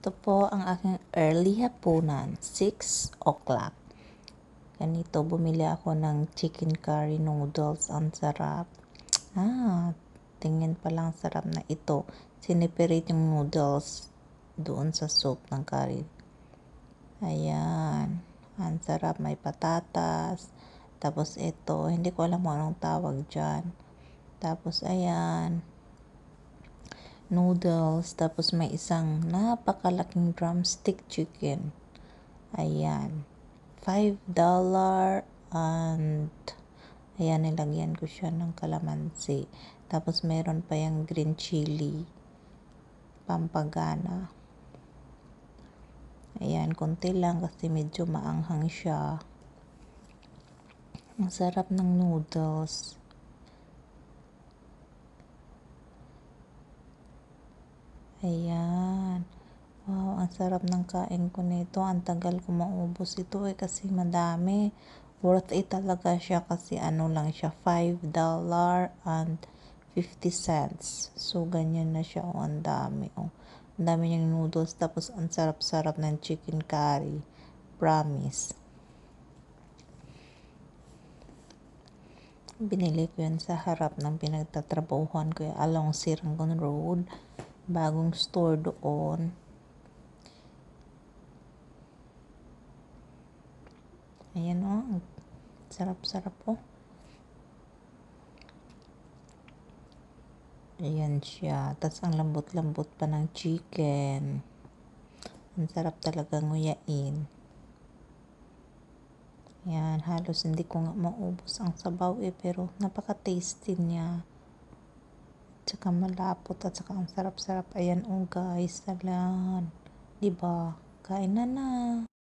Ito po ang aking early hapunan, 6 o'clock. Ganito, bumili ako ng chicken curry noodles. Ang sarap. Ah, tingin pa lang sarap na ito. Siniperate yung noodles doon sa soup ng curry. Ayan. Ang sarap. May patatas. Tapos ito, hindi ko alam kung anong tawag dyan. Tapos ayan. Noodles. Tapos may isang napakalaking drumstick chicken. Ayan. $5 and ayan, nilagyan ko siya ng kalamansi. Tapos meron pa yung green chili. Pampagana. Ayan, konti lang kasi medyo maanghang siya. Ang sarap ng noodles. Ayan. Wow, ang sarap ng kain ko nito. Ang tagal ko maubos ito eh kasi madami. Worth it talaga siya kasi ano lang siya, $5 and 50 cents. So, ganyan na siya. Oh, ang dami. Oh. Ang dami niyang noodles. Tapos, ang sarap-sarap ng chicken curry. Promise. Binili ko yun sa harap ng pinagtatrabahuhan ko along Sirangon Road. Bagong store doon. Ayan o. Oh. Sarap-sarap po. Oh. Ayan siya. Tapos ang lambot-lambot pa ng chicken. Ang sarap talaga nguyain. Ayan, halos hindi ko nga maubos ang sabaw eh, pero napaka-tasty niya. Tsaka malapot at saka ang sarap-sarap. Ayan oh guys, talan. Diba? Kain na na.